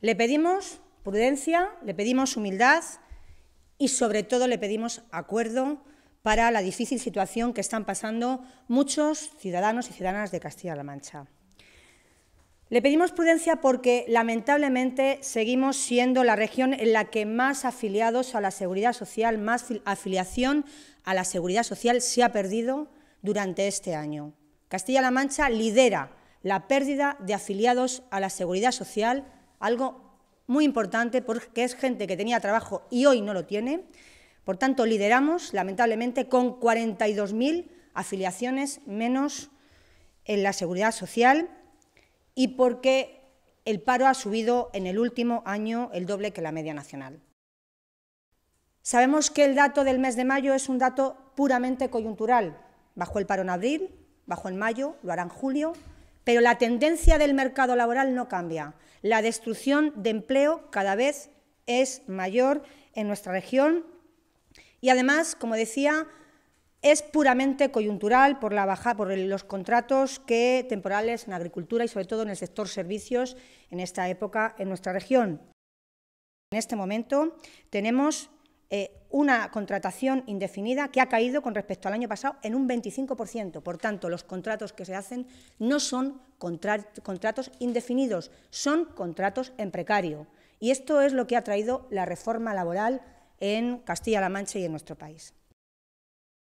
Le pedimos prudencia, le pedimos humildad y, sobre todo, le pedimos acuerdo para la difícil situación que están pasando muchos ciudadanos y ciudadanas de Castilla-La Mancha. Le pedimos prudencia porque, lamentablemente, seguimos siendo la región en la que más afiliados a la seguridad social, más afiliación a la seguridad social se ha perdido durante este año. Castilla-La Mancha lidera la pérdida de afiliados a la seguridad social, algo muy importante porque es gente que tenía trabajo y hoy no lo tiene. Por tanto, lideramos, lamentablemente, con 42.000 afiliaciones menos en la seguridad social y porque el paro ha subido en el último año el doble que la media nacional. Sabemos que el dato del mes de mayo es un dato puramente coyuntural. Bajó el paro en abril, bajó en mayo, lo hará en julio, pero la tendencia del mercado laboral no cambia. La destrucción de empleo cada vez es mayor en nuestra región y además, como decía, es puramente coyuntural por la baja, por los contratos que temporales en agricultura y sobre todo en el sector servicios en esta época en nuestra región. En este momento tenemos eh, una contratación indefinida que ha caído con respecto al año pasado en un 25%. Por tanto, los contratos que se hacen no son contratos indefinidos, son contratos en precario. Y esto es lo que ha traído la reforma laboral en Castilla-La Mancha y en nuestro país.